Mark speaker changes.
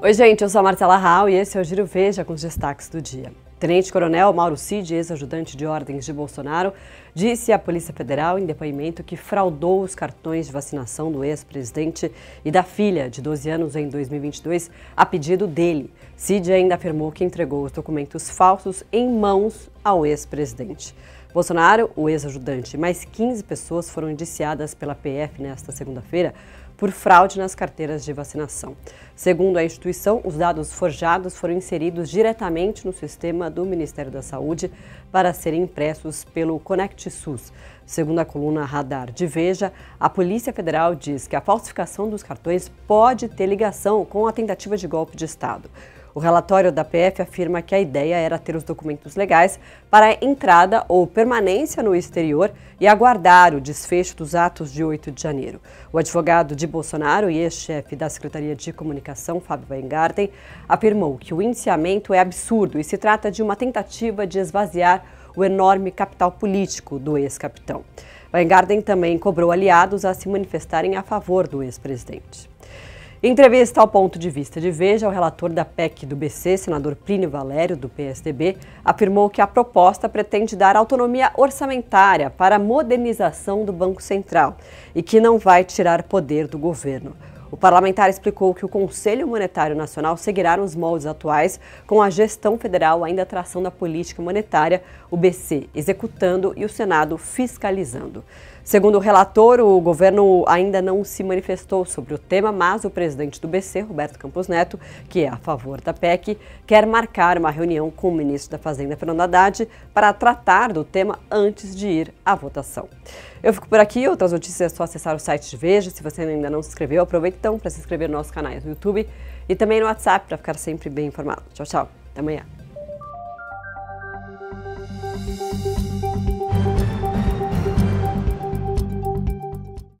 Speaker 1: Oi, gente, eu sou a Marcela Rau e esse é o Giro Veja com os destaques do dia. Tenente-Coronel Mauro Cid, ex-ajudante de ordens de Bolsonaro, disse à Polícia Federal em depoimento que fraudou os cartões de vacinação do ex-presidente e da filha, de 12 anos, em 2022, a pedido dele. Cid ainda afirmou que entregou os documentos falsos em mãos ao ex-presidente. Bolsonaro, o ex-ajudante. Mais 15 pessoas foram indiciadas pela PF nesta segunda-feira por fraude nas carteiras de vacinação. Segundo a instituição, os dados forjados foram inseridos diretamente no sistema do Ministério da Saúde para serem impressos pelo Conect SUS. Segundo a coluna Radar de Veja, a Polícia Federal diz que a falsificação dos cartões pode ter ligação com a tentativa de golpe de Estado. O relatório da PF afirma que a ideia era ter os documentos legais para entrada ou permanência no exterior e aguardar o desfecho dos atos de 8 de janeiro. O advogado de Bolsonaro e ex-chefe da Secretaria de Comunicação, Fábio Weingarten, afirmou que o indiciamento é absurdo e se trata de uma tentativa de esvaziar o enorme capital político do ex-capitão. Weingarten também cobrou aliados a se manifestarem a favor do ex-presidente. Em entrevista ao ponto de vista de Veja, o relator da PEC do BC, senador Plínio Valério, do PSDB, afirmou que a proposta pretende dar autonomia orçamentária para a modernização do Banco Central e que não vai tirar poder do governo. O parlamentar explicou que o Conselho Monetário Nacional seguirá nos moldes atuais, com a gestão federal ainda traçando a política monetária, o BC executando e o Senado fiscalizando. Segundo o relator, o governo ainda não se manifestou sobre o tema, mas o presidente do BC, Roberto Campos Neto, que é a favor da PEC, quer marcar uma reunião com o ministro da Fazenda, Fernando Haddad, para tratar do tema antes de ir à votação. Eu fico por aqui, outras notícias é só acessar o site de Veja. Se você ainda não se inscreveu, aproveita então para se inscrever nos nossos canais no YouTube e também no WhatsApp para ficar sempre bem informado. Tchau, tchau. Até amanhã.